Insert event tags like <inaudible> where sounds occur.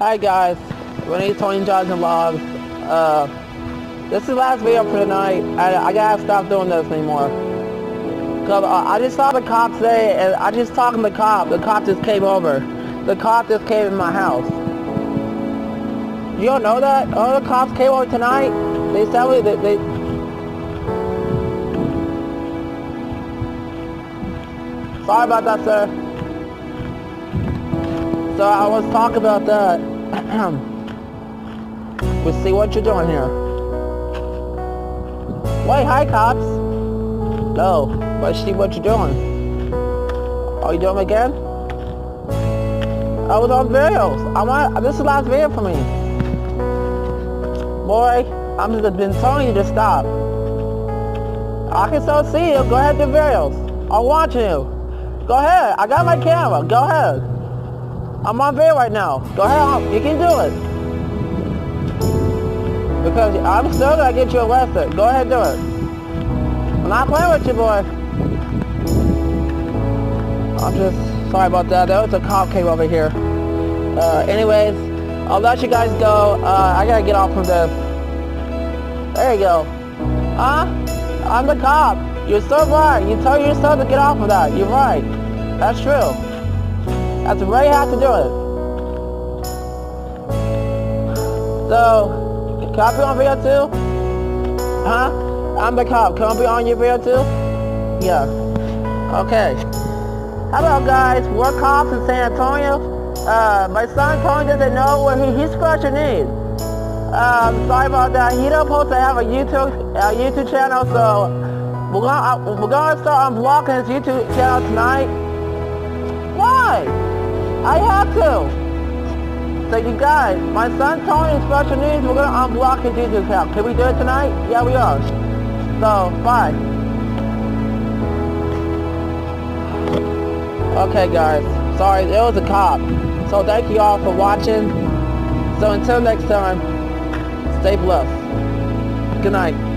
Hi guys, my name is Tony Johnson Vlogs. Uh, this is the last video for tonight. I, I gotta stop doing this anymore. Cause uh, I just saw the cop today, and I just talked to the cop. The cop just came over. The cop just came in my house. You don't know that? Oh, the cops came over tonight. They said we, they, they Sorry about that, sir. So I was talking about that. <clears throat> we see what you're doing here. Wait, hi, cops. No, but see what you're doing. Are you doing again? I was on videos. I want. This is the last video for me. Boy, I'm just been telling you to stop. I can still see you. Go ahead do videos. I'm watching you. Go ahead. I got my camera. Go ahead. I'm on video right now. Go ahead. You can do it. Because I'm still to get you arrested. Go ahead do it. I'm not playing with you, boy. I'm just sorry about that. There was a cop came over here. Uh, anyways, I'll let you guys go. Uh, I gotta get off from this. There you go. Huh? I'm the cop. You're so right. You tell yourself to get off of that. You're right. That's true. That's very hard to do it. So, can I be on video too? Huh? I'm the cop. Can I be on your video too? Yeah. Okay. Hello guys, we're cops in San Antonio. Uh, my son Tony doesn't know where he, he's scratching knees. Um, sorry about that. He don't supposed to have a YouTube YouTube channel, so we're gonna uh, we're gonna start unblocking his YouTube channel tonight. Why? I have to. So you guys, my son Tony is special needs. We're gonna unblock his YouTube account. Can we do it tonight? Yeah, we are. So, bye. Okay, guys. Sorry, it was a cop. So thank you all for watching. So until next time, stay blessed. Good night.